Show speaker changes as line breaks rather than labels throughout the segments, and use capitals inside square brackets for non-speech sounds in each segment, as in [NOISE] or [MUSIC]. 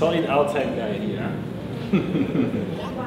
solid outside guy here. [LAUGHS]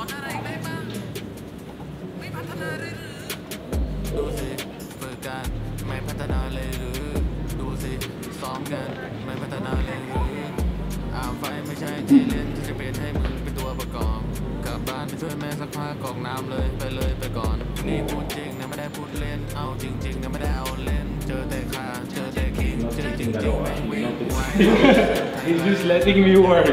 อนอะไรได้บ้าง ไม่พั
ฒนาเลยหรือ
ดูสิฝึกกันไม่พัฒนาเลยหรือ ดูสิซ้อมกันไม่พัฒนาเลยหรืออ่าวไฟไม่ใช่ที่เล่นที่จะเป็นให้มึงเป็นตัวประกอบกลับบ้านไปช่วยแม่สักผ้ากรอกน้ำเลยไปเลยไปก่อน นี่พูดจริงนะไม่ได้พูดเล่น เอาจริงๆนะไม่ได้เอาเล่น เจอแต่ขาเจอแต่คิงเจอจริงๆไม่
เว้น
ไว
He's just letting me work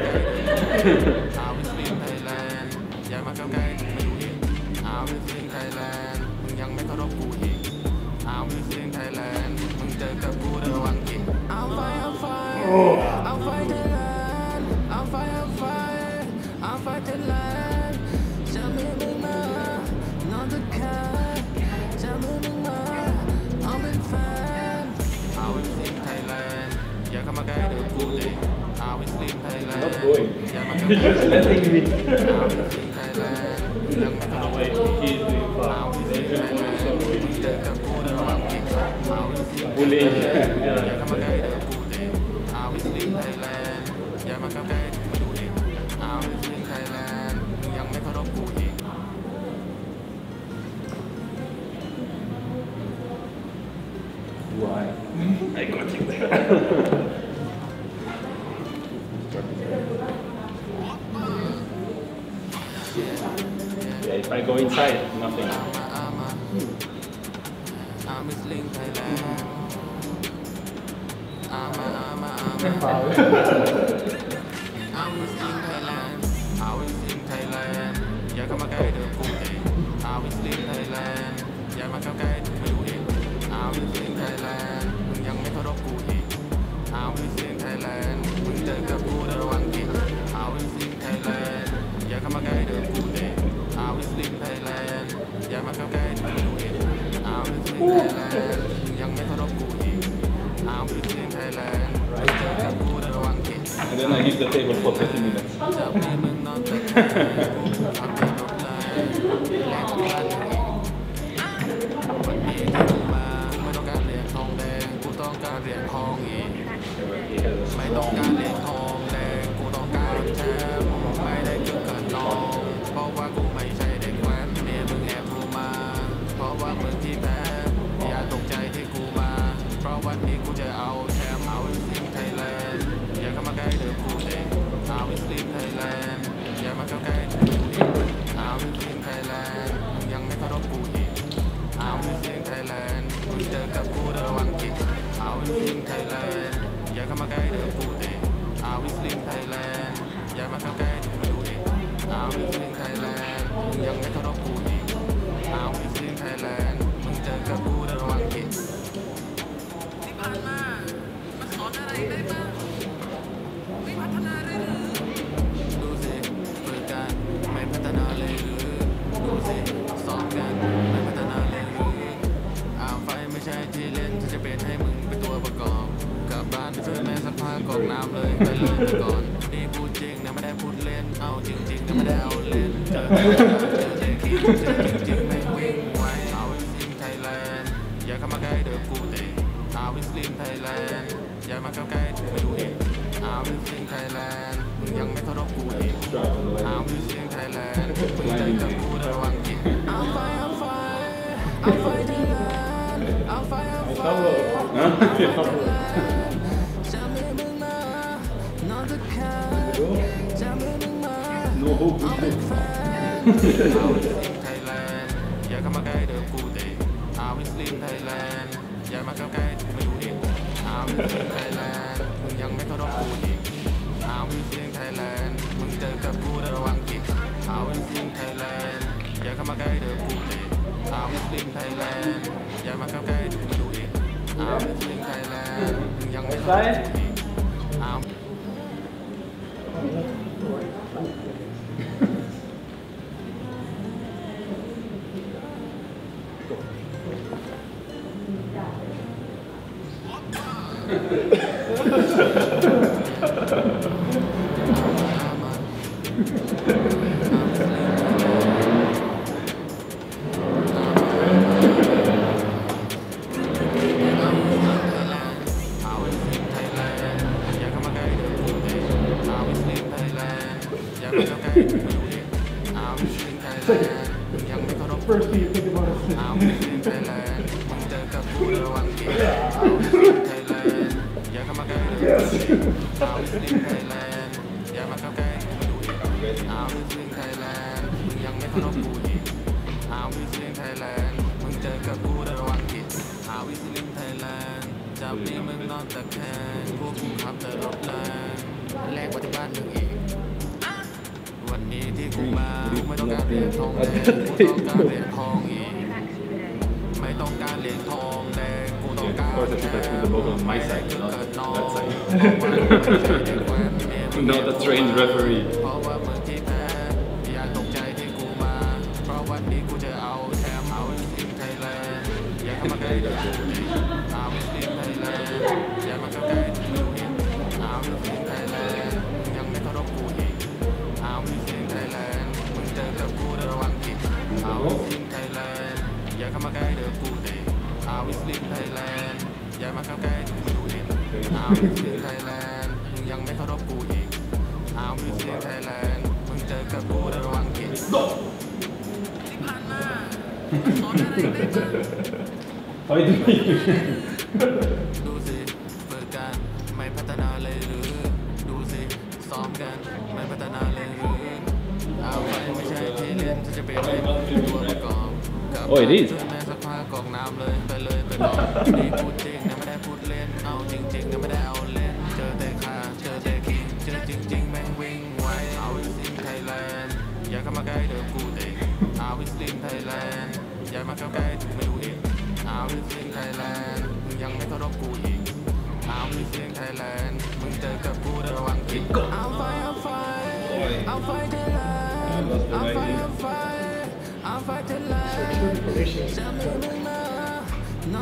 จ้าใกล้ถึงไม่รู้อีกอาวิสินไทยแลนด์มึงยังไม่เคารพกูอีกเอาวิสินไทยแลนด์มึงเจอกับกูระวังอีกอาวิสินไทยแลนด์อย่าเข้ามาใกล้เดิมกูเอีกอาวิสินไทยแลนด์อย่ามาเข้าใกล้ถึงไม่รู้อีกอาวิสินไทยแลนด์มึงยังไม่เคารพกูอีกเอาวิสินไทยแลนด์มึงเจอกับกูระวังอีก
And then I give the table for 30 minutes.
เอาวิสลิมไทยแลนด์มึงยังไม่เคารพกูอีกเอาวิสลิมไทยแลนด์มึงเจอกับกูระวังกินเอาไฟเอาไฟเอาไฟไทยแลนด์เอาไฟเอาไฟ จะไม่มึงมานอนจะขาจะไม่มึงมา
No hope.
เอาไทยแลนด์อย่าเข้ามาใกล้เดี๋ยวกูเตะอาวิสลิมไทยแลนด์อย่ามาเข้าใกล้ไม่ดูเองอาวิสลิมไทยแลนด์มึงยังไม่เคารพกูอีก mà cây được cụ thể I'm Muslim Thailand Dạ mà cao cây được đủ điện. À, I'm Muslim Thailand Dân Mỹ
of course, I should put the on my side, not that [LAUGHS] side. not trained referee.
เอาสิงไทยแลนด์อย่ามาเข้าใกล้มึงดูเห็นเอาสิงไทยแลนด์มึงยังไม่เคารพกูอีกเอาสิงไทยแลนด์มึงเจอกับกูระวังกิจ
ที่ผ่านมาสอนอะไรได้บ้าง
How you doing?
ดูสิฝึกกันไม่พัฒนาเลยหรือ ดูสิซ้อมกันไม่พัฒนาเลยหรือเอาไปไม่ใช่ที่เล่นฉันจะเป็นเล่นตัวประกอบกลับ
Oh, it
บ้าน
is.
ช่วยแม่สักผ้ากรอกน้ำเลย นนี่พูดจริงนะไม่ได้พูดเล่น เอาจริงๆนะไม่ได้เอาเล่น เจอแต่ขาเจอแต่คิงเจอจริงๆแม่งวิ่งไวเอาวิสลิมไทยแลนด์อย่าเข้ามาใกล้เดี๋ยวกูเตะเอาวิสลิมไทยแลนด์อย่ามาเข้าใกล้ถูกไม่ดูเองเอาวิสลิมไทยแลนด์ยังไม่เคารพกูอีกเอาวิสลิมไทยแลนด์มึงเจอกับกูระวังกินเอาไฟเอาไฟเอาไฟไทยแลนด์เอาไฟเอาไฟเอาไฟไทยแลนด์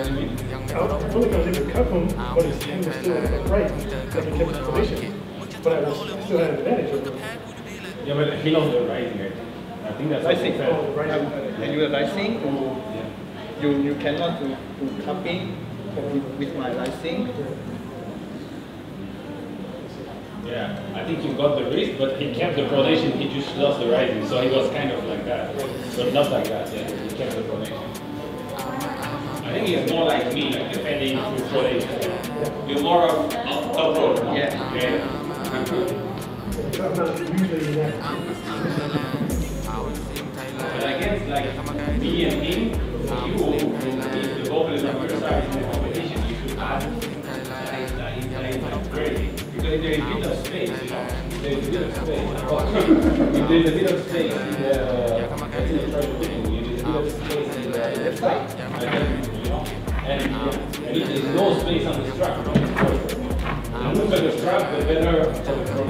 I fully got to him, but his hand was still
uh,
on
the
right
to position.
But I was still had an advantage over him.
Yeah, but he knows the right. I think that's
rising.
Oh, um,
and you are rising, or yeah. you, you cannot do, do with my rising.
Yeah, I think you got the wrist, but he kept the pronation, he just lost the rising, so he was kind of like that. But not like that, yeah, he kept the pronation. I think he's more like me, like defending through college. You're more of a road
Yeah.
Okay.
but against like me and him, you if the ball is on your side in the competition, you should add. Because if there is a bit of space, you know, if there is a bit of space, if [LAUGHS] there is a bit of space in the And um, there's no space on the strap. The longer the strap, the better for the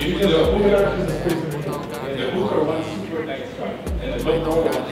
Usually the hooker, the hooker wants
to like, and the low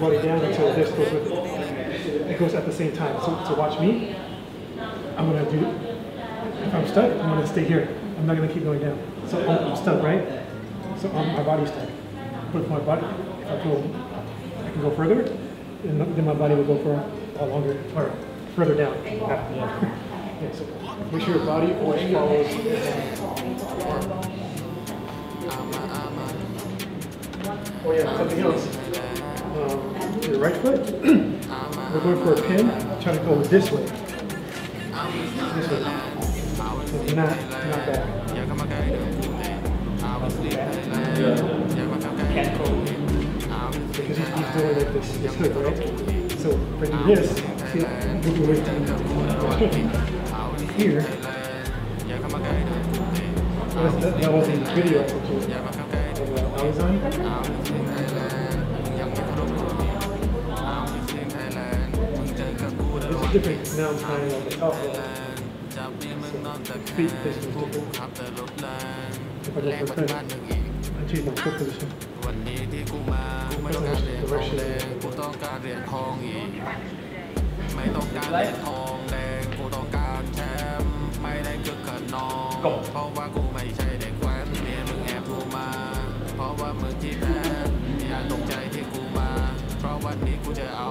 Body down until this goes with it goes at the same time. So, so watch me. I'm gonna do. If I'm stuck, I'm gonna stay here. I'm not gonna keep going down. So I'm, I'm stuck, right? So I'm, my body's stuck. But if my body, if I go, I can go further, then, then my body will go for a longer or further down. Yeah. [LAUGHS] yeah, so make sure your body always follows. Oh yeah, something else um, your right foot. We're going for a pin. Try to go this way. This way. Not, not back.
Cat code.
Because he's, doing like this, this right? So, if I do this, see, move your weight down. [LAUGHS] Here. That, was in the video I was on. different now I'm trying out the
วันนี้ที่กูมากูไม่ต้องการเหรียญทองแดงกูต้องการเหรียญทองอีกไม่ต้องการเหรียญทองแดงกูต้องการแชมป์ไม่ได้คึกขนองเพราะว่ากูไม่ใช่เด็กแว้นเนี่ยมึงแอบกูมา เพราะว่ามึงที่แท้อย่าตกใจที่กูมา เพราะวันนี้กูจะเอา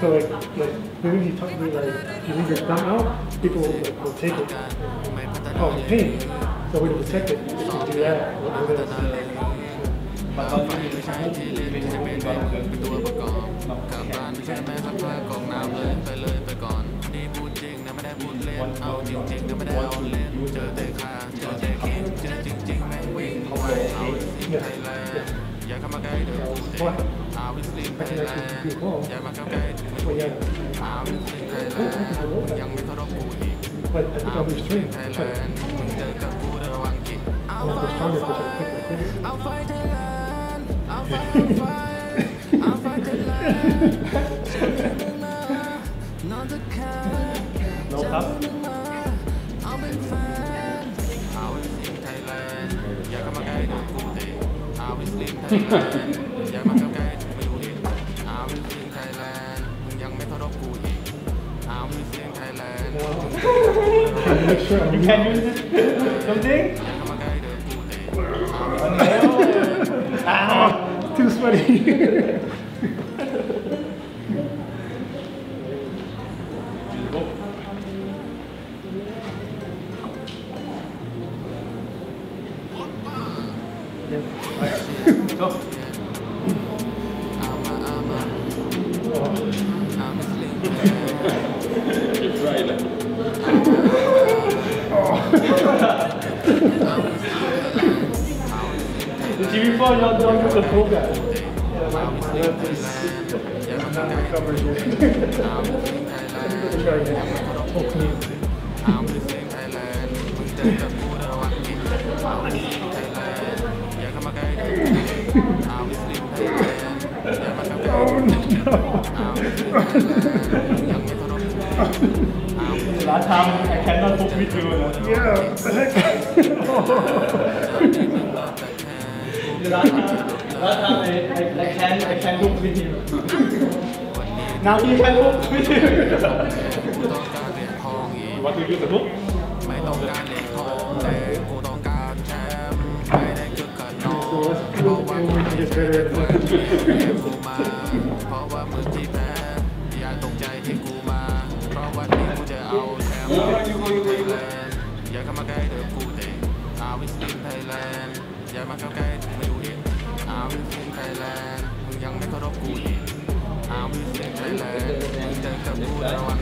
So like, like maybe if you taught me like you leave your thumb out, people will, like, will take it. Oh, the pain. So we protect it if you do that. what ปัจจุบัน
ไม่ใช่เป็นตัวประกอบกลับ้านไม่ใช่แม่ซักผ้ากองน้ำเลยไปเลยไปก่อนนี่พูดจริงนไม่ได้พูดเล่เอาจริงๆนะไม่เอาเล่เจอแต่คาเจอแต่คิดเจอจ
ริง
ๆ
แม่งวิ่งเข้าไปเอาไทยแลนด์ Dạ cảm ơn cái được à Whistlin đây là
dạ mà cảm cái
à Whistlin đây là dân mấy thao đốc cụ thì à Whistlin I'll fight, I'll fight the I'll fight the fight, I'll fight the no cup. เอาวิสลิมไทยแลนด์อย่ามาเข้าใกล้ถึงไม่รู้เห็นเอาวิสลิมไทยแลนด์มึงยังไม่เคารพกูอีกเอาวิสลิมไทยแลนด์
Make sure I'm
You can use this something
อย่าเข้ามาใกล้เดี๋ยวกูเตะเอาวิส
on
ลิม
nail ah
too sweaty.
I'm
Last time I cannot book with you.
Yeah.
Last time, last time I, I, I can I can book with him. now he can [LAUGHS] book with him.
ไม่ต้องการเหรียญทองแต่กูต้องการแชมป์ไม่ได้คึกขนองเพราะว่า
that
กู
we can get better at this.
กูมาเพราะว่ามึงที่แพ้อย่าตกใจที่กูมา เพราะวันนี้กูจะเอาแชมป์ไทยแลนด์อย่าเข้ามาใกล้เดี๋ยวกูเตะอาวิสลิมไทยแลนด์อย่ามาเข้าใกล้ไม่ดูเห็นอาวิสลิมไทยแลนด์มึงยังไม่เคารพกูอีกอาวิสลิมไทยแลนด์มึงเจอกับกูระวัง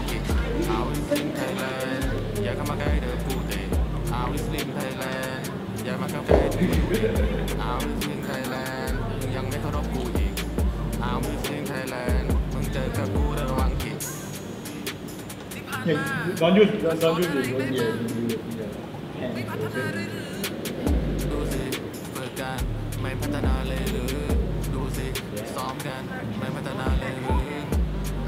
กล้ไม่ดูเห็นอาวิสลิมไทยแลนด์มึงยังไม่เคารพกูอีกอาวิสลิมไทยแลนด์มึงเจอกับกูระวังกิน
yeah, don't use don't, don't use it yeah, you use it yeah.
ดูสิฝึกกันไม่พัฒนาเลยหรือดูสิซ้อมกันไม่พัฒนาเลยหรือ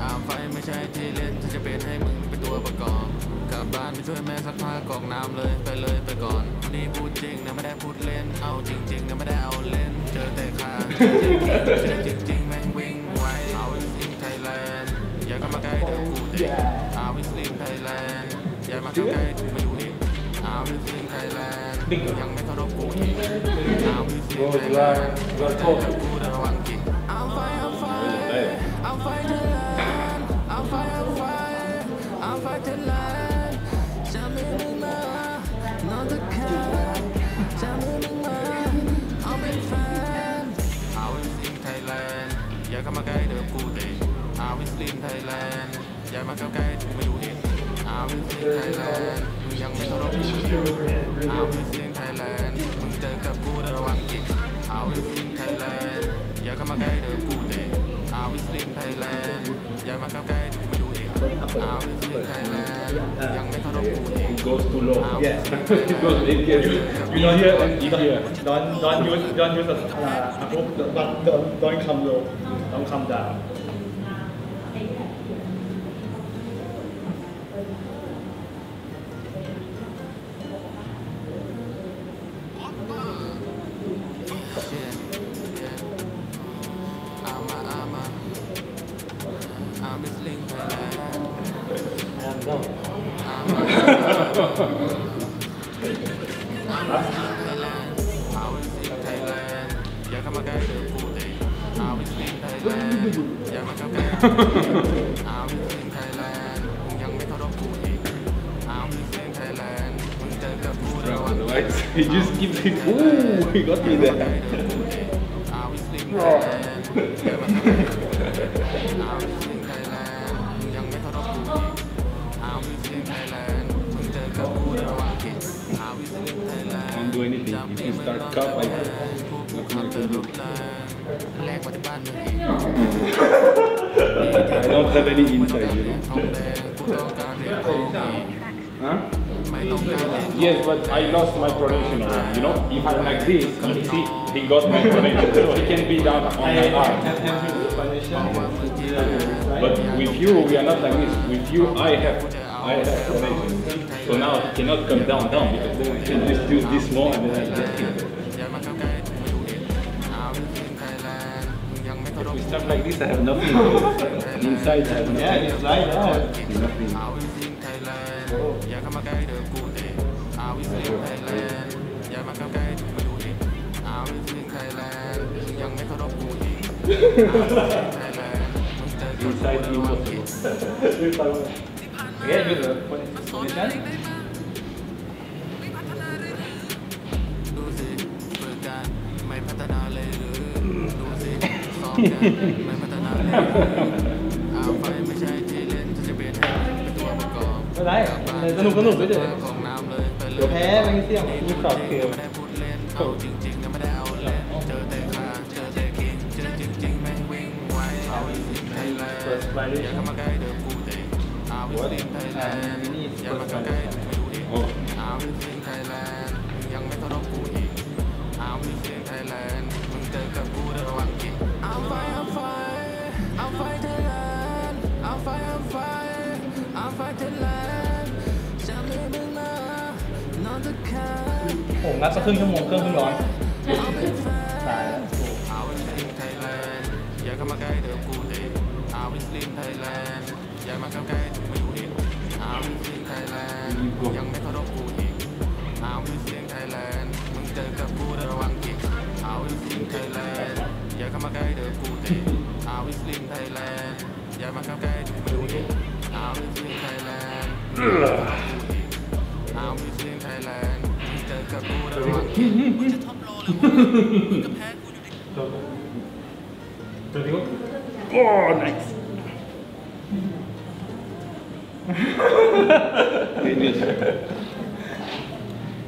อามไฟไม่ใช่ที่เล่นที่จะเป็นให้มึงเป็นตัวประกอบกลับบ้านไปช่วยแม่ซักผ้ากรอกน้ำเลยไปเลยไปก่อน นี่พูดจริงนะไม่ได้พูดเล่น เอาจริงๆนะไม่ได้เอาเล่น เจอแต่ขาเจอจริงๆแม่งวิ่งไวเอาวิสลิมไทยแลนด์อย่าเข้ามาใกล้เดี๋ยวกูเตะเอาวิสลิมไทยแลนด์อย่ามาใกล้ถึงไม่ดูดิเอาวิสลิมไทยแลนด์ยังไม่เคารพกูอีกเอาวิสลิมไทยแลนด์เจอกับกูระวังกินเอาไฟเอาไฟเอาไฟไทย ด์อย่ามาเข้าใกล้ถึงไม่ดูเห็นเอาวิสลิมไทยแลนด์มึงยังไม่เคารพกูอยู่เอาวิสลิมไทยแลนด์มึงเจอกับกูระวังกินเอาวิสลิมไทยแลนด์อย่าเข้ามาใกล้เดี๋ยวกูเตะเอาวิสลิมไทยแลนด์อย่ามาเข้าใกล้ถึงไม่ดูเห็นเอาวิสลิมไทยแลนด์มึงยังไม่เคารพกูอีก
it goes too low.
Yeah.
it goes, it gets, you, you know here and in here.
don't don't use don't use a uh, a book but don't don't come low don't come down
don't have any inside, you know. huh? Yes, but I lost my pronation on You know, if I'm like this, you see, he got my pronation, so he can be down on my arm. But with you, we are not like this. With you, I have I have pronation. So now it cannot come down, down, because then we can just do this more and then I get
it. If
we start like this, I have nothing. [LAUGHS] Inside, I have
Yeah,
nothing.
it's like that.
Nothing.
เอาจริงไทยแลนด์อย่าเข้ามาใกล้เดี๋ยวกูเตะเอาจริงไทยแลนด์อย่ามาเข้าใกล้ไม่ดูดิเอาจริงไทยแลนด์มึงยังไม่เคารพกูอีกไทยแลนด์มึงเจอกับกู
Inside,
ระวังผิด
impossible.
Yeah, use the position.
ดูสิฝึกกันไม่พัฒนาเลยหรือดูสิซ้อมกันไม่พัฒนาเลย ไม่
ได้สนุกสนุกไปเถ
อเดี๋
ยวแพ้แมงเซียมมีสอบเกม
อย่ามาใกล้เดอะยวกูเตะอาวิสิไทยแลนด์อย่ามาใกล้ไมดิอาวิสิ
ผมนับสักครึ่งชั่วโมงเครื่องเพิ่งร้อนตายแล้ว
Our มาใกล้เดี๋ยวกูเตะ Our Slim Thailand อย่ามาเข้ใกล้ไม่อยู่อีก Our Slim Thailand ยังไม่เคารพกูอีก Our Slim Thailand มึงเจอกับกูระวังอีก Our Slim Thailand อย่าเข้ามาใกล้เดี๋ยวกูเตะ Our Slim Thailand อย่ามาเข้ใกล้ไม่อยู่อีก
Our Slim Thailand เอา Slim Thailand
Oh, [LAUGHS] nice.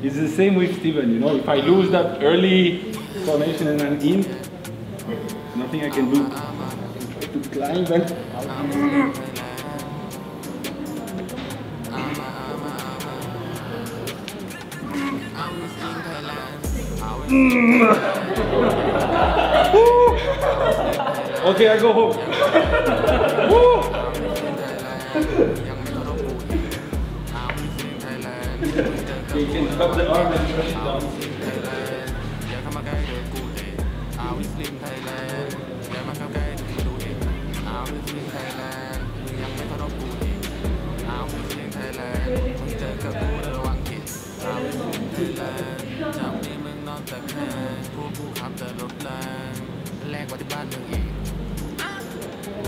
It's the same with Steven, you know, if I lose that early pronation and I'm in, nothing I can do. I can Try to climb Mm. and [LAUGHS] Okay, I go home. [LAUGHS] You can the arm and push it down.
ว่าที่บ้านมึงอีก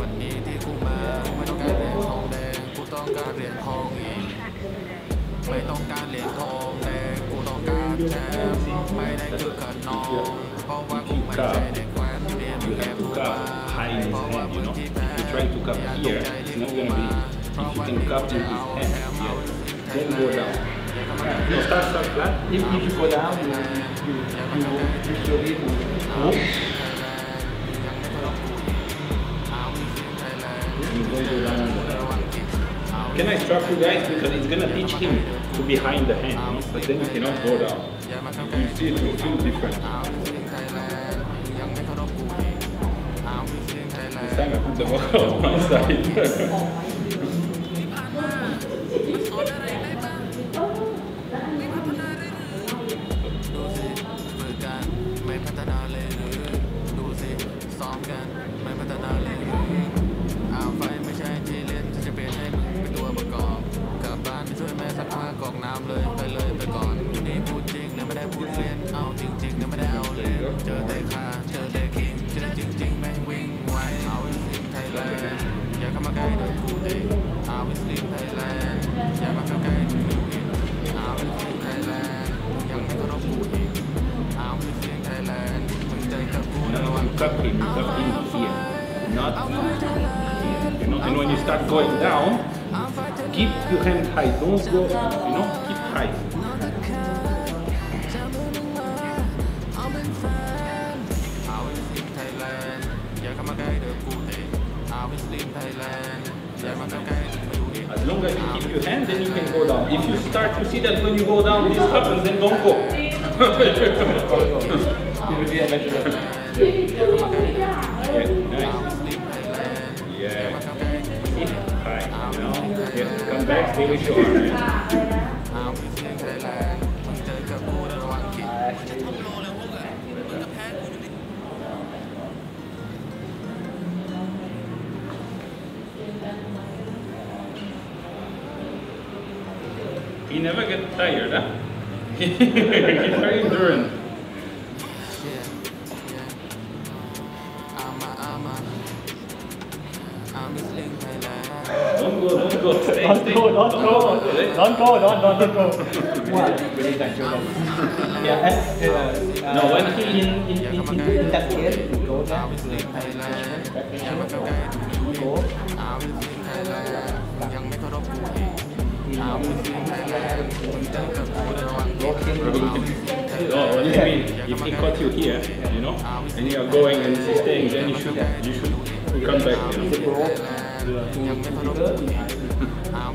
วันนี้ที่กูมาไม่ต้องการเหรียญทองแดงกูต้องการเหรียญทองอีก ไม่ต้องการเหรียญทองแดงกูต้องการแชมป์ไม่ได้คือขนองเพราะว่ากูไม่ใช่เด็กแว้นเรียนอยู่แค่ผู้มา
high in his
เพราะว่า
hand,
มึ
you
ง
know.
ที่
If
แพ้
you try to cup
อย่าต
here,
กใจ
it's
ที่
not
กู
gonna
มา
be.
เพราะ
If
ว่า
you
กู
can cup
จะ
in
เอา
his
แช
hand,
มป์เอา
yeah.
ไทย
Then
แล
go
นด์
down.
อย่าเข้ามาใกล้
No, start, start flat.
If, if you go down, you, you, you, you feel it move.
ยัง instruct
you guys because it's gonna teach him to behind the hand. But then he cannot go down. You see, it will feel different. This time I put the ball [LAUGHS] on my side. [LAUGHS] suffering, you're suffering here, not here. You know, and when you start going down, keep your hand high, don't go, you know, keep high. As long as you keep your hand, then you can go down. If you start to see that when you go down, this happens, then don't go. Arm. yeah. He never get tired, huh? He's very endurant. Go, don't,
don't, don't go. What? Really thank you. Yeah, and, uh, uh,
No, when he-
in, in, in, in, in that case, you go down, go,
Oh, what do you mean? If he caught you here, you know, and you are going and staying, then you should, you should come back. You know?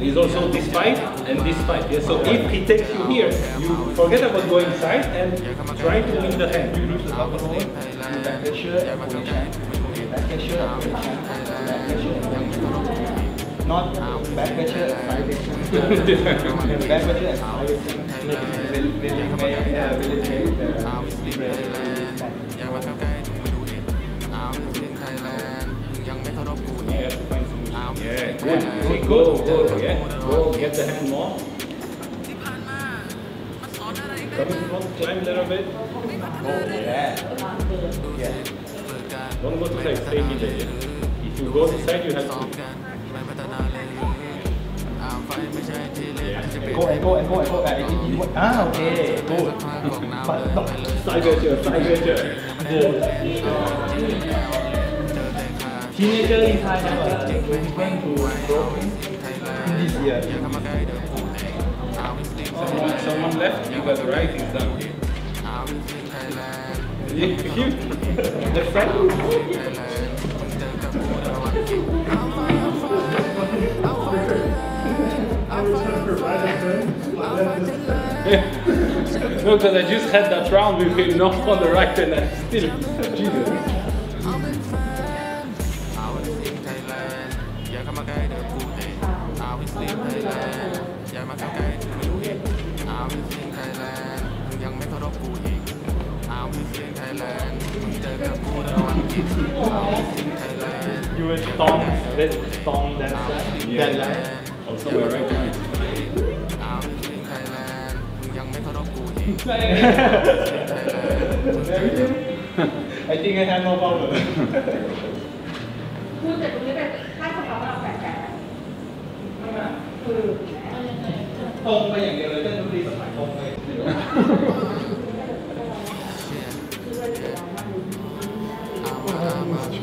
is also this fight and this fight. Yeah? So if he takes you here, you forget about going side and try to win the hand. You lose the
back pressure and position. Back pressure and position. Back pressure and position. Not back pressure and side action. back pressure and side action. Will will make uh, will make the
Yeah, good. See, go, go, yeah. Go, get the hand more.
ที่ผ่านมา yeah, good, good, go. good, yeah. Go, get the hand more.
Come on, climb a little bit.
Oh, yeah. Yeah.
Don't go to side, stay here. Yeah. If you go to side, you have to. Yeah.
Go, go, go, go. Ah, okay. Go. But not.
Side gesture, side gesture. Go.
Teenager in Thailand uh, going to grow in this year.
Someone, someone left, you got the right, is done. You-
The friend.
No, because I just had that round with him, not on the right, and I still, Jesus. ชิงไทยแลนด์มึงเจอกับกูในวันกี่เอาชิงไทยแลนด์
You were song that song
that
that line
also w e r e right now เอาชิงไทยแลนด์มึงยังไม่เคารพกูอีก
I think I have no problem
คุณแต่ตรงนี้เป็นค่าสำหรับเราแปลกๆคือ
ตรงไปอย่างเดียวเลยเต้นดนตรีสมัยตรงเลย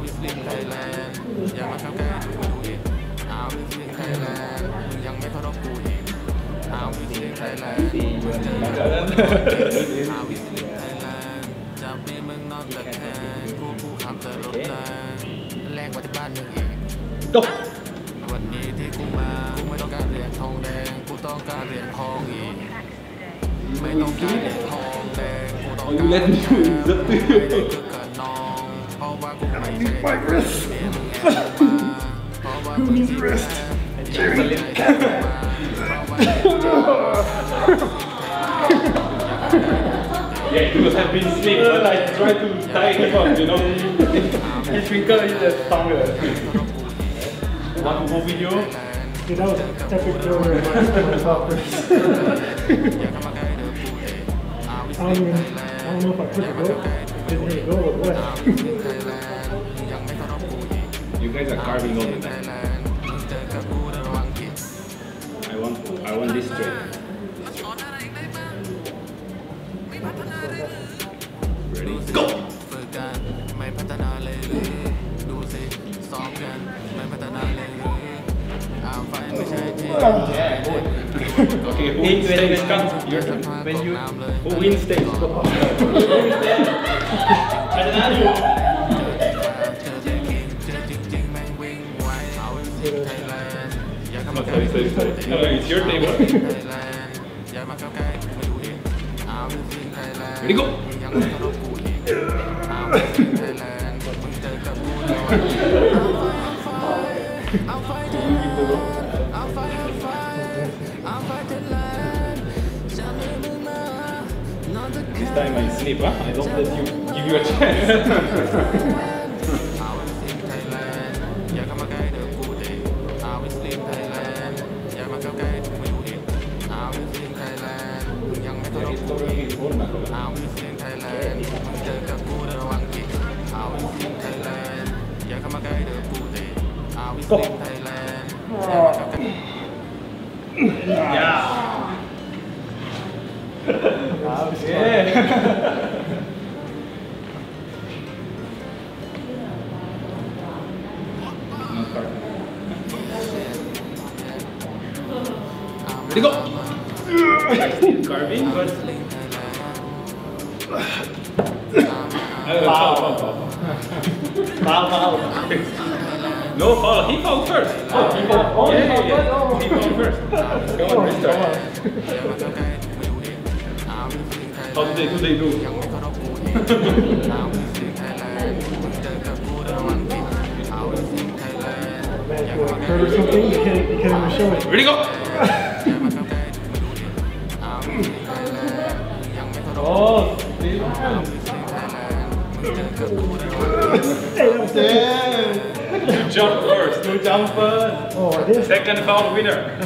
we flip Thailand อยา
กมาทำแกูดูดิอาวิฟลิป Thailand มึยังไม่เคารพกูอีกอาวิฟลิปไทยแลนด์มึงจะยังอาวิฟลิปไทยแลนด์จะมีมึงนอกจากแค่กูผู้ขับแต่รถแรงแรงกว่าที่บ้านมึง
อี
กจบ
วันนี้ที่กูมา กู
ไม่ต้อ
ง
การเหรียญทองแดง กูต้องการเหรียญทองอีก ไม่ต้องการเหรียญทองแดง กูต้องการเหรียญทองแดง Who needs rest? Jerry! [LAUGHS]
yeah, he must have been asleep, but I tried to tie him up, you know?
His finger is just somewhere.
One more video?
You know, epic door. I don't know if I put it [LAUGHS] go. Didn't really go or what.
You guys are carving all the time. I want, I want this straight.
สอนอะไรได้บ้างไม่พัฒนาเลยหรือ
Ready? Go!
ฝึกกันไม่พัฒนาเลยหรือดูสิซ้อมกันไม่พัฒนาเลยหรืออาไฟไม่ใช่ที่
Yeah, good.
Okay, who
Hey,
wins
when-
stage
when-
comes? Your turn.
When you
น้ำเลย
Who wins stage? Go.
พัฒ
Sorry, sorry, it's your
neighbor.
Ready, go! this time I sleep, huh? I don't let you give you a chance. [LAUGHS]
เ How
do they, do they do?
Bad boy. Hurt or something? You can't, you can't even show it.
Ready, go!
Oh,
Hey, that
damn.
You jump first.
You jump first.
Oh, I did?
Second foul winner.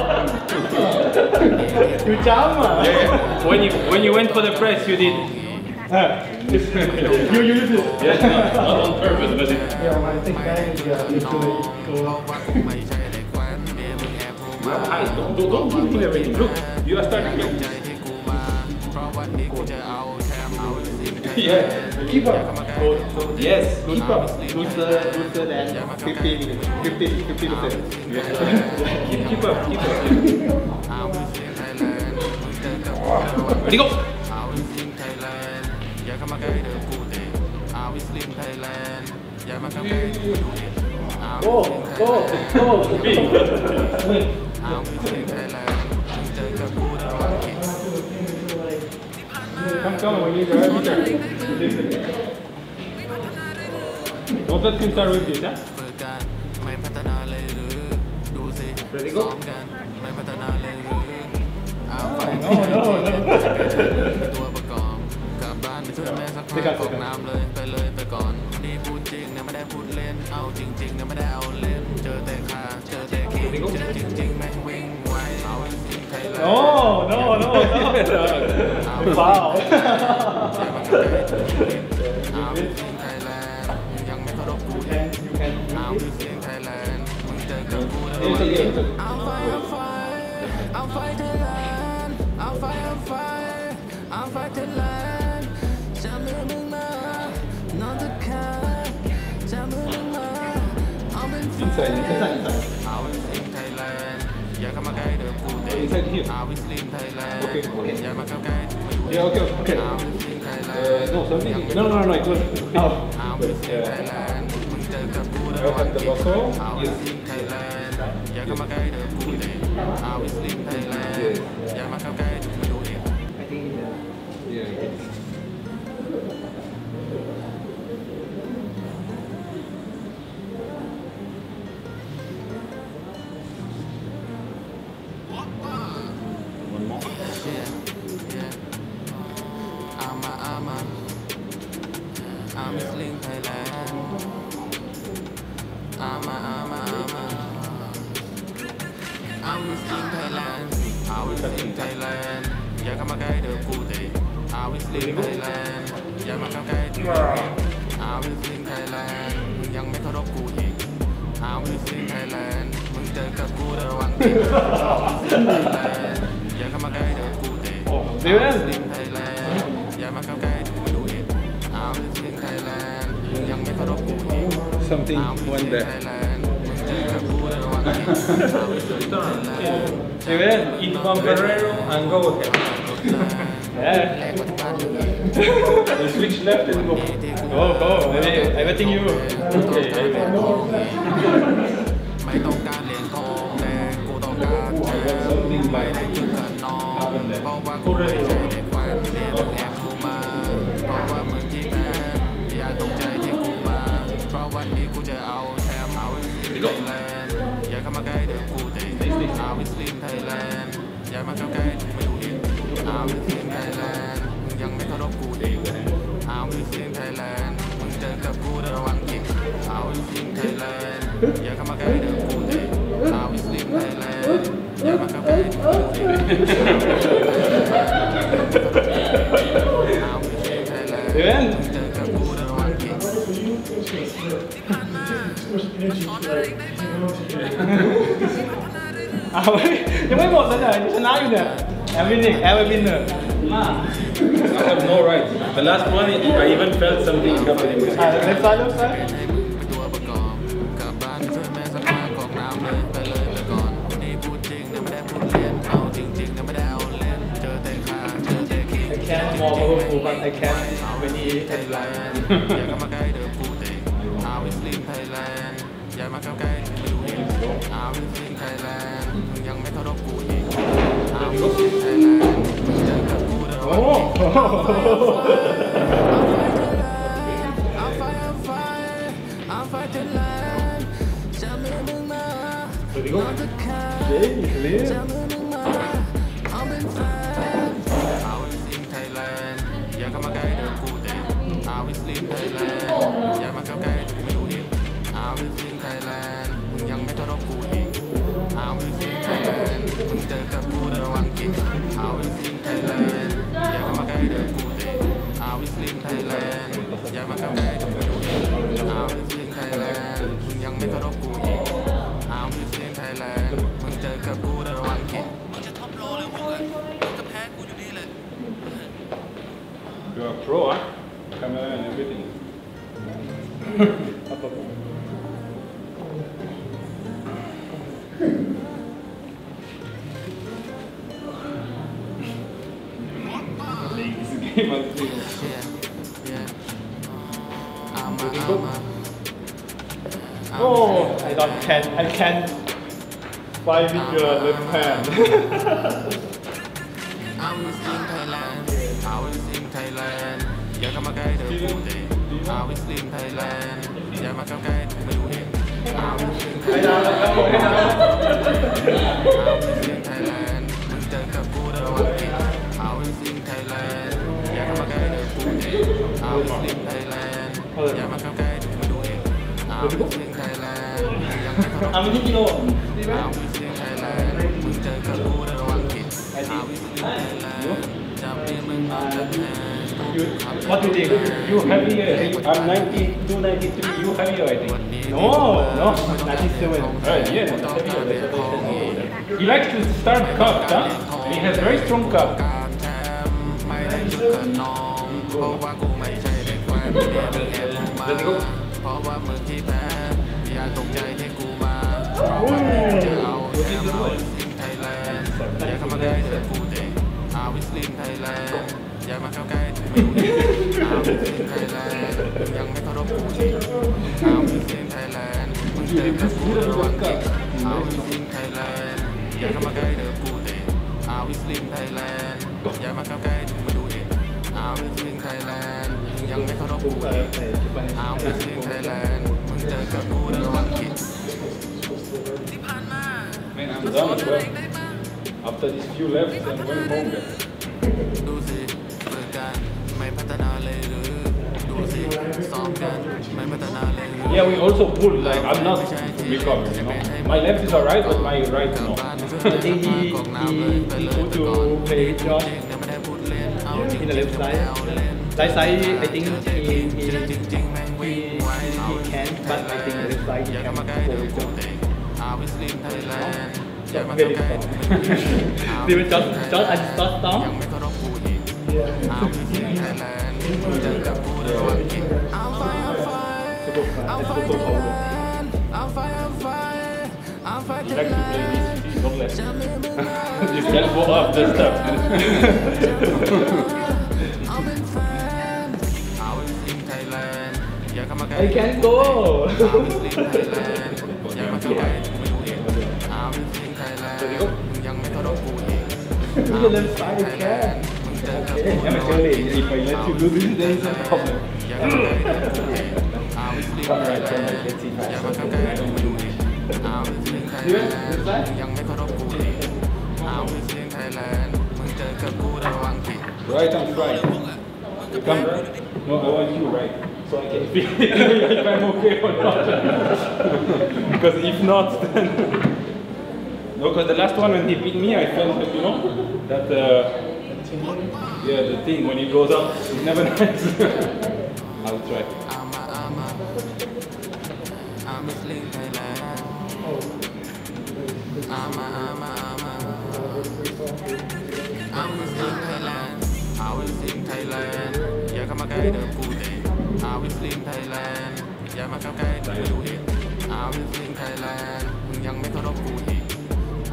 [LAUGHS]
You jump. ah.
Yeah, when you when you went for the press, you did.
Uh, [LAUGHS] you you use it.
Yes, not, not on purpose, but it,
Yeah, when I think back, yeah, it's gonna go.
Don't, don't, don't give him everything. Look, you are starting.
Yeah. Keep up.
Yes,
Keep up. Loser, loser than 50, 50, 50 percent.
keep, [LAUGHS] keep up, keep up. [LAUGHS]
đi cục
Go, go, go.
Notat kim sarı ötüyor da. Ready go. เอาไฟไม่ใช่ตัวประกอบกลับบ้านไปช่วยแม่สักพักตกน้ำเลยไปเลยไปก่อนนี่พูดจริงเนี่ยไม่ได้พูดเล่นเอาจริงๆเนี่ยไม่ได้เอาเล่นเจอแต่ขาเจอแต่คิงเจอจริงๆแม่งวิ่งไวเอาสิไทยแลนด์
No, no, no, no. Foul.
เอาสิไทยแลนด์ยังไม่เคารพกูเองเอาสิไทยแลนด์มึงเจอกับกูแล้วเอาไฟ áo phát thật lên Chạm mưa nước
mơ Non
tất cả Chạm mưa nước mơ Ông bên phía Áo bên phía thay lên
Giờ có
mặc ai được cụ tế Áo bên slim thay lên Giờ mặc áo cái
Yeah, okay, okay.
Áo bên slim
thay
lên
No, sorry. No, no, no,
it's good. Áo bên slim thay lên Mình chơi cặp cụ đã hoàn kết Áo bên slim thay lên Giờ có mặc ai được cụ tế Áo bên slim thay lên Giờ mặc áo cái เอาเว้
ย
ยังไม่หมดเลยเนี่ยยัง
ชนะอยู่เนี่ยแอมวินอีกแอมวินเนอร์มา
I have no right. The last one, I even felt something happening with
อ่า
it.
เล็บซ้ายเล็บซ้าย
ให้มึงเป็นตัวประกอบกลับบ้านช่วยแม่สักผ้ากรอกน้ำเลยไปเลยไปก่อนนี่พูดจริงนะไม่ได้พูดเล่นเอาจริงๆนะไม่ได้เอาเล่นเจอแต่ขาเจอแต่ขี้
I can more powerful but I can
เอาไป
when
นี่
he
ไทย
is
แล
like
น อาวิสิไทยแลนด์มึงยังไม่เคารพกูอีกอาวิสิไทยแลนด์มึงจอกับกูเดี๋ยว
โอ้
วัน
โห
เอาไฟเอาไฟเอาไฟไทยแลนด์จะมีมึงมาเจะแค่
เย้เลี้ย
จะมีมึงมาเอาเป็นแฟนอาวิสลิไทยแลนด์อย่าเข้ามาใกล้เดี๋ยวกูเตะเอาวิสลิไทยแลนด์อย่ามาเข้าใกล้ไม่ดูดิเอาวิสลิไทยแลนด์มึงยังไม่เคารพกูอีก จอกับกูระวังกินเอาวิสลิมไทยแลนด์อย่าเข้ามาใกล้เดี๋ยวกูเตะเอาวิสลิมไทยแลนด์อย่ามาเข้าใกล้ไม่ดูดิเอาวิสลิมไทยแลนด์มึงยังไม่เคารพกูอีกเอาวิสลิมไทยแลนด์มึงเจอกับกูระวังกิน
มึงจะท็อปโลเลยมึงอะมึงก็แพ้กูอยู่ดีเลย
You're a pro, huh? Camera and everything.
can buy bigger than Pan. I was in Thailand, I was in
Thailand อย่าเข้ามาใกล้เธอพูดเอง I was in Thailand อย่ามาเข้าใกล้เธอไม่รู้เอง I was in Thailand I was in Thailand มึงเจอกับกูระวังเอง I was in Thailand อย่าเข้ามาใกล้เธอพูดเอง I was in Thailand อย่ามาเข้าใกล้เธอไม่รู้เอง I was in เคารพ
เอาไปที่กิโล
เอาวิสลิมไทยแลนด์มึงเจอกับกูระวังผิดเอาวิสลิมไทยแลนด์จับที่มึงเอาจะแพ้
You what do you think
You heavier. I'm 92, 93. You heavier, I think.
No no 97
Right, yeah, that's heavier. That's what I said. He likes to start cup, huh? And he has very strong cup.
การแชมป์ไม่ได้อยู่กับน้องเพราะว่ากูไม่ใช่เด็กแว้นที่มึงแอบกูมาเพราะว่ามึงที่แพ้อย่าตกใจที่ อาแชมป์เอาวิซิมไทยแลนด์อย่าเข้ามาใกล้เดี๋ยวกูเตะเอาวิสลิมไทยแลนด์อย่ามาเข้าใกล้ไม่ดูดิเอาวิสลิมไทยแลนด์มึงยังไม่เคารพกูอีกเอาวิสลิมไทยแลนด์มึงเจอกับกูระวังกินเอาวิสลิมไทยแลนด์อย่าเข้ามาใกล้เดี๋ยวกูเตะเอาวิสลิมไทยแลนด์อย่ามาเข้าใกล้มาดูดิเอาวิสลิมไทยแลนด์ยังไม่เคารพกูอีกเอาวิสลิมไทยแลนด์มึงเจอกับกูระวังกิน
Man, I'm
สอน
done,
อะไร
bro.
ได้บ้าง
After these few laps, I'm going home. guys.
ดูสิเปิดกันไม่พัฒนาเลยหรือ ดูสิซ้อมกันไม่พัฒนาเลยหรือ
Yeah, we also pull, like, I'm not recovering, you know. My left is alright, but my right no.
I think he he he go to play John in the left side. Right side, I think he he he, he, he can, but I think the left side he can go with John. John very strong. Even John John and John strong.
He likes to play this, he's not left. This elbow up, the stuff.
I can go. In the left side. Okay.
Amateurly, if I let you do this, then a problem. Let's see I do
side.
Right and right. Come. No, I want you right. So I can feel [LAUGHS] if I'm okay or not. [LAUGHS] because if not, then. [LAUGHS] No, because the last one when he beat me, I felt like, you know, that, uh, yeah, the thing when it goes up, it's [LAUGHS] never nice. [LAUGHS] I'll try.
Thailand อย่าเข้ามาใกล้เดิมกูเตะอาวิสลิมไทยแลนด์อย่ามาเข้าใกล้เดิมกูเห็นอาวิสลิมไทยแลนด์มึงยังไม่เคารพกูอีก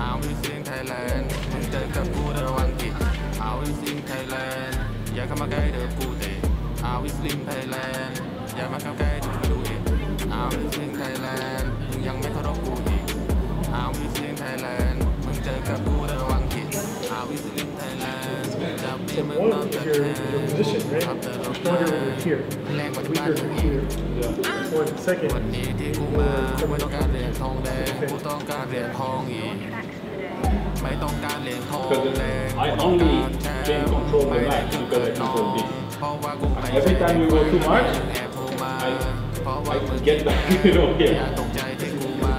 How we sing Thailand มึงเจอกับกูระวังกิ How we sing Thailand อย่าเข้ามาใกล้เดี๋ยวกูเตะ How we sing Thailand อย่ามาเข้าใกล้ดี๋ยวกูดูอีก How we sing Thailand มึงยังไม่เคารพกูอีก How we sing Thailand มึงเจอกับกูระวังกิ How we sing Thailand จะมีมึงนอนจะแทนทำแต่ล
ง
มาแรง
กว่าบ้านมึงอีก One second.
วันนี้ที่กูมากูไม่ต้องการเหรียญทองแดงกูต้องการเหรียญทองอีก ไม่ต้องการเหรียญทองแดง
I only can control the match because I control this.
เพราะว่ากูไม่
Every time we go too much,
แอบโทรมา
I,
เพราะว่า
I
มึง
get back, you know,
อย่า
here.
ตกใจที่กูมา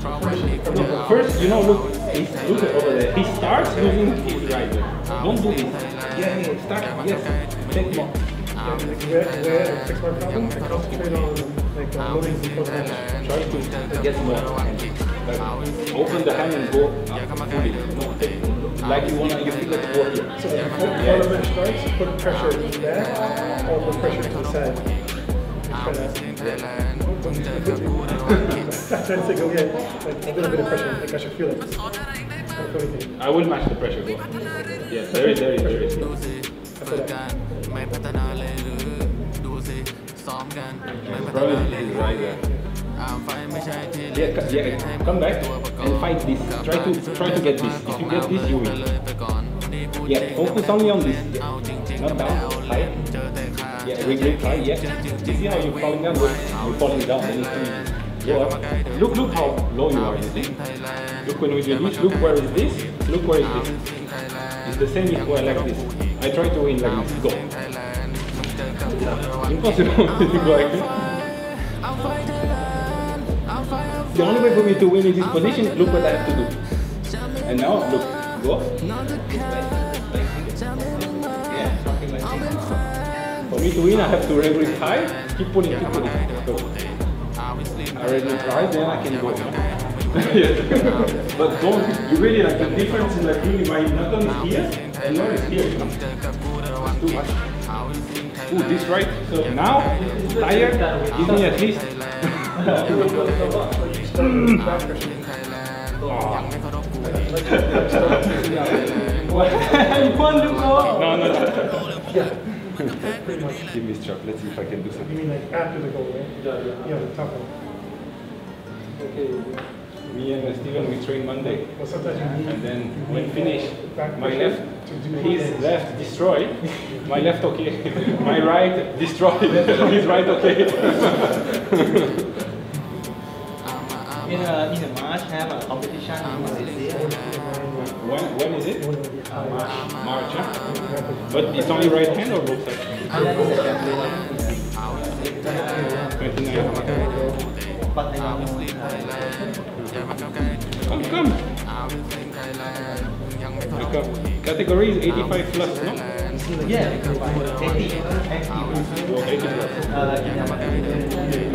เพราะวันนี้กู
No,
จะเอา
first, you know, look, he's, look at over there. He starts using his right leg. Don't do this. Yeah, yeah, start, yes. Take more.
yeah, like where, where I fix my problem, I concentrate on like uh, loading the puzzle.
Try to get more. Like, open the hand and go up fully. No, take, like you wanna, you feel like go here.
So when the tournament starts, put pressure to the back or put pressure to the side. Try that. I'm trying to think, oh yeah, like a little bit of pressure, like I should feel it. I don't feel anything.
I will match the pressure. Go. Yes, there is, there is, there is.
ดูสิฝึกกันไม่พัฒนาเลยหรือดูสิซ้อมกันไม่พัฒนา
Probably
เลย
is right there.
อ่าไฟไม่ใช่ที่
yeah, yeah, come back and fight this. Try to try to get this. If you get this, you win. Yeah, focus only on this. Not down, high. Yeah, regret high. Yeah, you see how you're falling down? You're falling down. Then you go up. Look, look how low you are. You see? Look when we do this. Look where is this? Look where is this? It's the same if we like this. I try to win like this. Go. Impossible to [LAUGHS] go like this. The only way for me to win in this position, look what I have to do. And now, look, go. Yeah. For me to win, I have to grip high, keep pulling, keep pulling. So, I already tried, then I can go. [LAUGHS] but don't, you really like the difference in like really my knuckle is here and is here? It's too much. Ooh, this right. So now, tired, give me at least. [LAUGHS]
you want to go?
No, no, no. Give me truck. Let's see if I can do something.
You mean like after the goal, right? Yeah. Yeah, the top one.
Okay. Me and Steven, we train Monday.
Well, sometimes you.
And then when finish, my left, his left destroyed, my left okay, my right destroyed, his right okay
in a, in a March have a competition in Malaysia.
When, when is it? Uh, March. March, huh? But it's only right hand or both sides?
29.
Come, come. Okay. Category is 85 plus, no?
Yeah, 80, 80
plus.
Uh, yeah.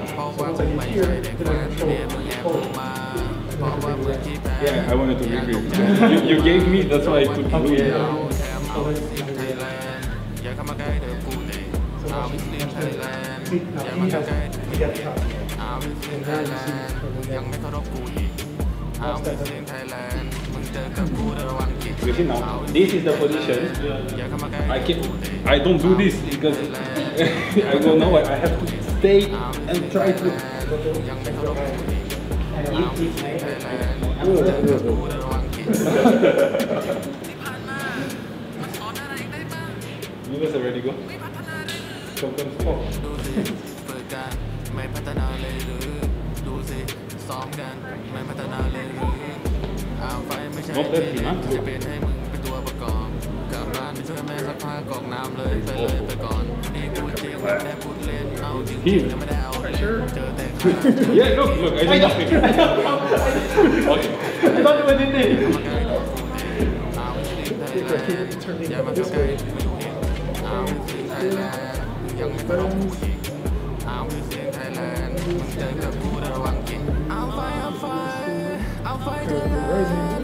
รถเลยแลกกับบ้านหนึ่งอีก
Yeah, they're both, they're both good.
วันนี้ที่
So
กู
the next step
การเรียนท
is
องแดงกูต้องการเรียนทอง
Give me
ไม่ต้องการ
Because
เรียน
even
ทอง
like this,
แด
I
ง
can
กูต้องการแชมป์ไม่ได้อยู่กับน้องเพราะว่ากูไม่ใช่เด็กแว้นเรียนมึงแอบกูมาเพราะว่ามึงขี้แพ้
Yeah, I wanted to read it. You, you gave me, that's why I put
เอา
blue.
แชมป์เอาสิงไทยแลนด์อย่าเข้ามาใกล้เดี๋ยวกูเตะเอาวิสลิมไทยแลนด์
See,
อย่า
now
มา
he
เข้า
has,
ใกล้
he got the top.
เอาวิสลิมไทยแลนด์ยังไม่เคารพกูอีกเอาวิสลิมไทยแลนด์มึงเจอกับกูระวังกิจ
You see now, this is the position.
อย่าเข้ามาใกล้
I can I don't do this because I don't know. I have to stay and try to.
ยังไม่เคารพกูอีกเอาวิสลิมไทยแลนด์กูระวังกิจ
ที่ผ่านมา มันสอนอะไรได้บ้าง
You guys are ready to go?
ไม่พัฒนาหรือ
Come, come, come.
ดูสิฝึกกันไม่พัฒนาเลยหรือ ดูสิซ้อมกันไม่พัฒนาเลยหรืออ่าวไฟไม่ใช่
นกเล่นผีมั้ย
จะเป็นให้ ช่วยแม่ซักผ้ากรอกน้ำเลยไปเลยไปก่อนนี่พูดจริงไม่ได้พูดเล่นเอาจริงๆแล้วไม่ได้เอาเล่นเจอแต่ข้า
Yeah, look, look, I did nothing. okay.
I don't do anything.
เอาสิไทยแลนด์อย่ามาเข้าใกล้ไม่อยู่เห็นเอาสิไทยแลนด์ยังไม่เคารพผู้หญิงเอาสิไทยแลนด์มึงเจอกับกูระวังกินเอาไฟเอาไฟเอาไฟเธอ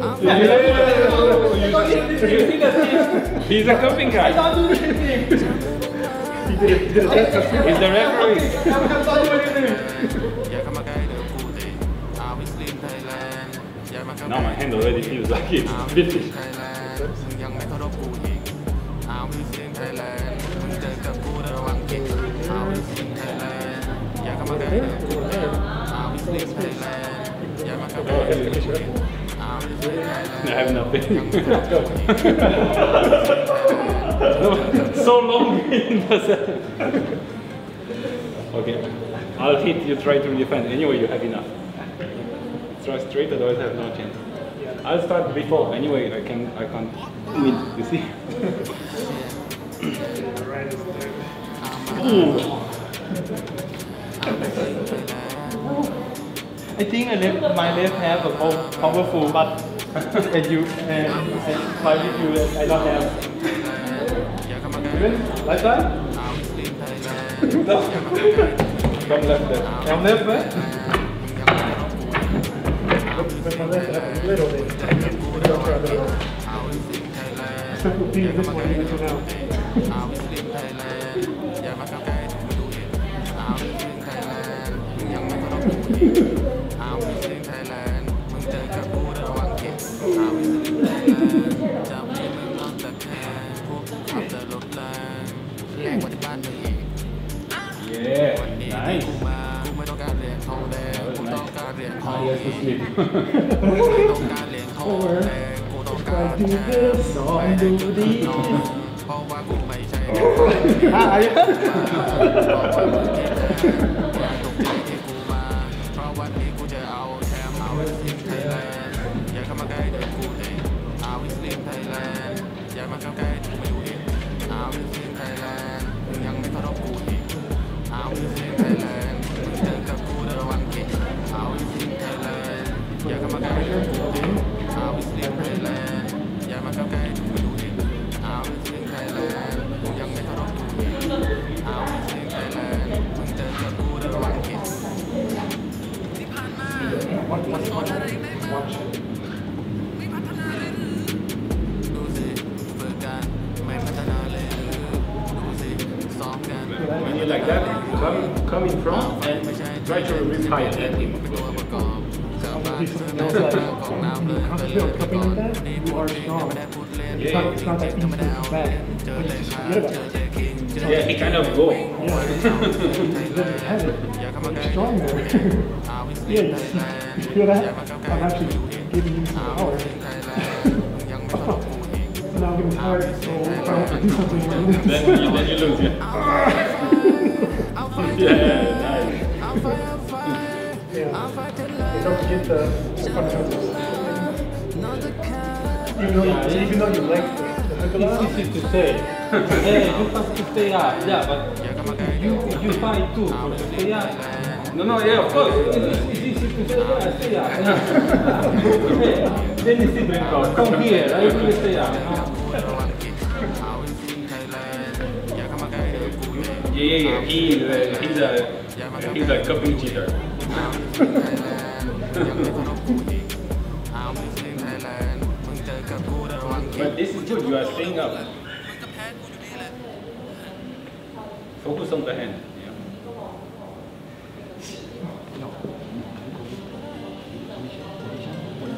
He's a cupping guy. He's the referee. now my hand already feels like it's
bitchy. Thailand.
I have nothing. [LAUGHS] so long in [LAUGHS] the. Okay, I'll hit you. Try to defend. Anyway, you have enough. Try straight, otherwise I have no chance. I'll start before. Anyway, I can. I can't win. You see?
I think I left, my left have a pow- powerful, but [LAUGHS] and you and, and finally you and I not have. Even like that?
no. From left
there. Come left there?
From left
there. A little bit. Except for being this one, even now.
ลิมไทยแลนด์จะมีมึงนอนตะแคงพวกขับแต่รถแรงแรงกว่าที่บ้านมึงอีก
Yeah.
วันนี้ที่
Nice.
กูมากูไม่ต้องการเหรียญทองแดงกูต้องการเหรียญทอง
I have to sleep.
ไม่ต้องการเหรียญทองแดงกูต้องการแชมป์ไม่ได้จุดน้องเพราะว่ากูไม่ใช่
Ah, are you?
ที่ ข
Yeah, he kind of go.
Yeah, then you. It's strong there. yeah, you, feel that? I'm actually giving you some power. so now I'm getting tired, so if I have to do something, I'm gonna
then, you, then you lose, [LAUGHS] yeah. yeah, nice.
Yeah. You don't forget the fundamentals. Even though, you, even though you like the,
It's easy to say. hey, you have to stay up. Yeah, but you you fight too for to stay up.
No, no, yeah, of course.
It's, easy to say, yeah, stay up. hey, then you see out. Come here, I will stay up.
Yeah, yeah, yeah. He, uh, he's a he's a cupping cheater. But this is good. You are staying up. Focus on the hand. Yeah.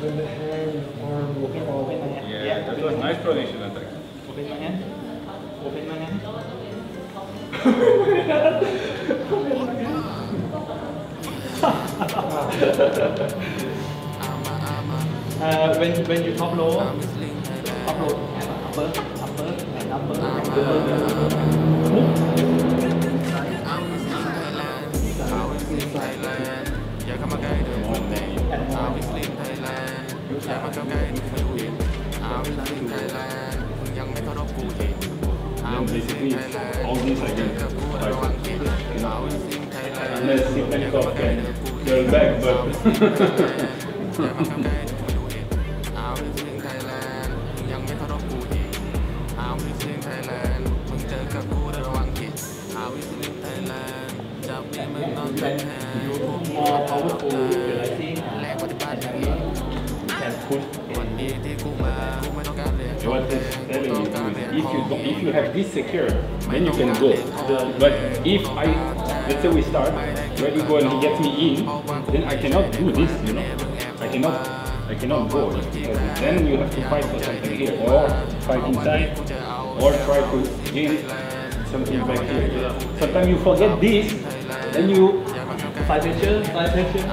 when the hand, arm will fall.
Yeah, that was nice pronation attack.
Open my hand. Open my hand. [LAUGHS] uh, when when you top upload upper upper and upper Giờ có mà cái đường
mình tìm Áo biết slim Thailand Giờ mà có cái đường mình quyền Áo biết
slim Thailand Nhân mấy có đó
phù thiệt Áo biết slim Thailand Giờ có phù ở đâu ăn thiệt Áo biết slim
Thailand
Giờ có mà cái đường phù thiệt Áo biết slim Thailand Giờ có mà cái đường phù thiệt if you you have this secure, then you can go. But if I let's say we start, ready go and he gets me in, then I cannot do this, you know. I cannot I cannot go because then you have to fight for something here or fight inside or try to gain something back here. Sometimes you forget this, then you
five picture, five picture.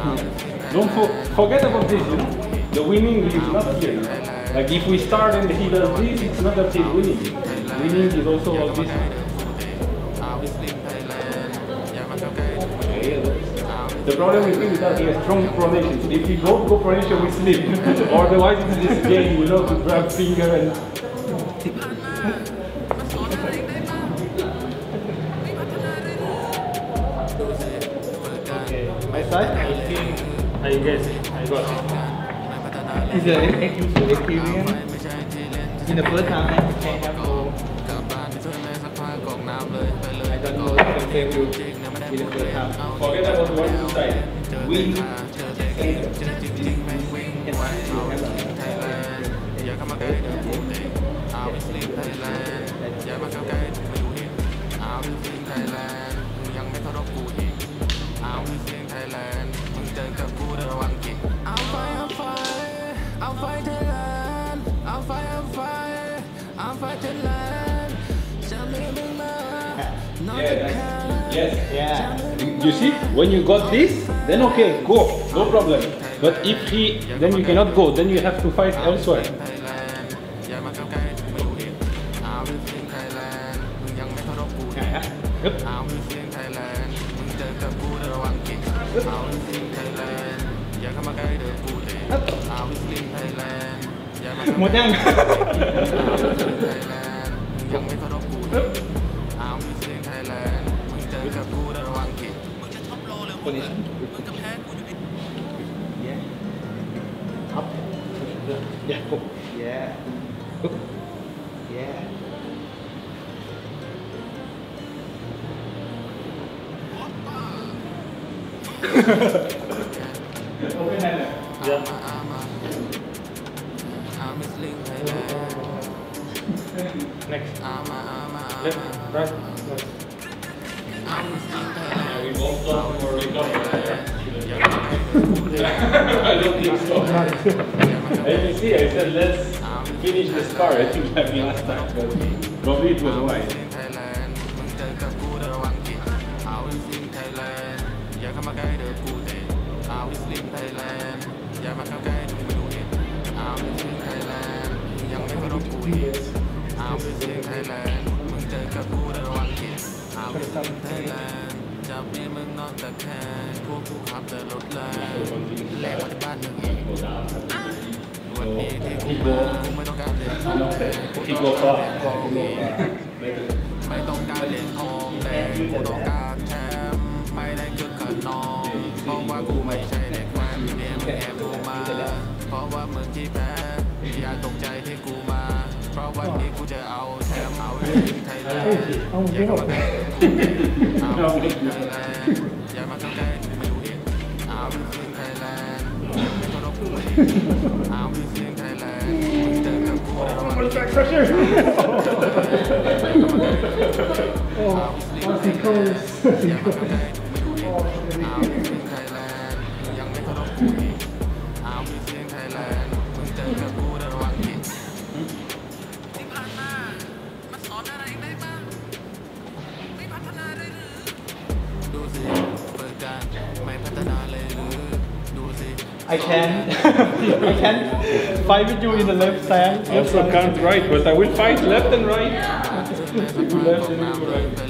don't for, forget about this, you know. The winning is not here. Like if we start and he does this, it's not that he's winning. Winning is also all this. The problem with him is that he has strong pronation. So if he don't go pronation, we sleep. [LAUGHS] or otherwise it's this game, you know, to grab finger and
My side.
I guess I got it.
Is the exclusive experience in the first time can do in the first half.
Forget about
what
you say. Win and win and
win. Thailand อย่า
เข้ามาใกล้เดี๋ยวกูเตะ Obviously Thailand อย่ามาเข้าใกล้มาอยู่ที่ Obviously Thailand มึงยังไม่เท่ารบกูอีก Obviously Thailand มึงเจอกับกูระวังกิกเอาไฟเอาไฟเอาไฟ Thailand เอาไฟเอาไฟเอาไฟ Thailand จะมีมึงมา not the cat yes. Yeah. You see, when you got this, then okay, go, no problem. But if he, then you cannot go, then you have to fight elsewhere. [LAUGHS] Yep. หมดยัง [LAUGHS] Position. Yeah. Up. Yeah. Go. Yeah. Go. Yeah. Next. [LAUGHS] finished this car, I think, like me last time,
but probably it was white. while.
ไม่ต้องการเหรียญทอีกโกก็ไม่ต้องการเลยญทองแต่กูต้องการแชมป์ไม่ได้คึกขนองเพราะว่ากูไม่ใช่เด็กแว้นที่เนี่ยมแอบกูมา เพราะว่ามึงที่แพ้อย่าตกใจให้กูมา เพราะวันนี้กูจะเอาแชมป์เอาไว้ไทยแลนด์เอาไว้ที่ไทยแลย contract pressure. [LAUGHS] oh, what's he called? [LAUGHS] [LAUGHS]
I can I can fight with you in the left side.
I also left can't right, but I will fight left and right.
left and right.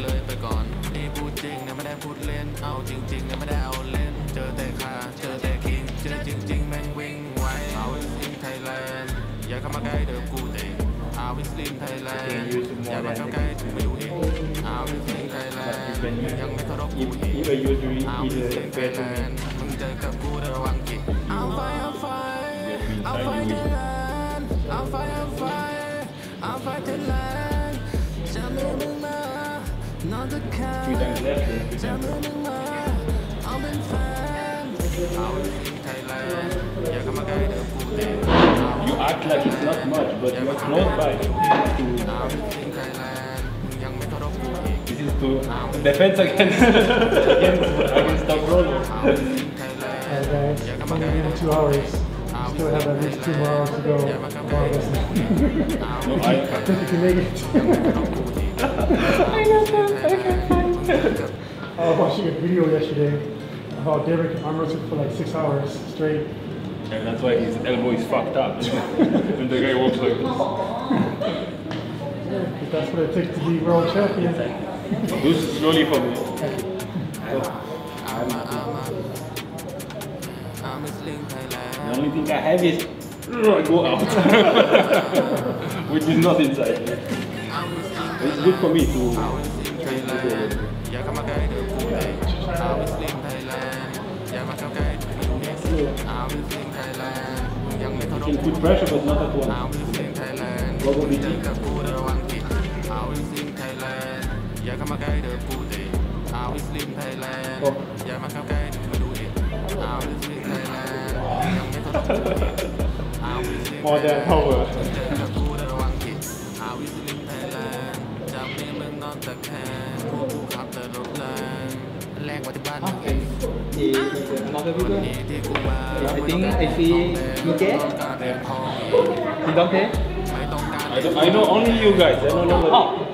ยังไม่เคารพกูอีกอีเอยูดูอีเลยเป็นมึงเจอกับกูระวัง I'm fire, fire. I'm fire the. I'm fire, I'm fire. I'm fire the line. Jambaluma, not the kind. Jambaluma, I'm in fan.
You act like it's not much, but you are close by to defense against against, [LAUGHS] against the
problem longer
in two hours. Still have at least two more hours to go.
Well, [LAUGHS] I [LAUGHS]
think you can make it. I know that. Okay, fine. [LAUGHS] I was watching a video yesterday about Derek Armstrong for like six hours straight.
And that's why his elbow is fucked up. and the guy walks like this.
But that's what it takes to be world champion.
Boost slowly for me. The only thing I have is I go out, [LAUGHS] which is not inside. It's good for me to.
You
can put pressure, but not at once.
Probably. Oh.
More than power.
Ah, okay.
He is another video. I think I see
Mike.
He don't
care.
I, don't, I know only you guys. I don't know.
Oh.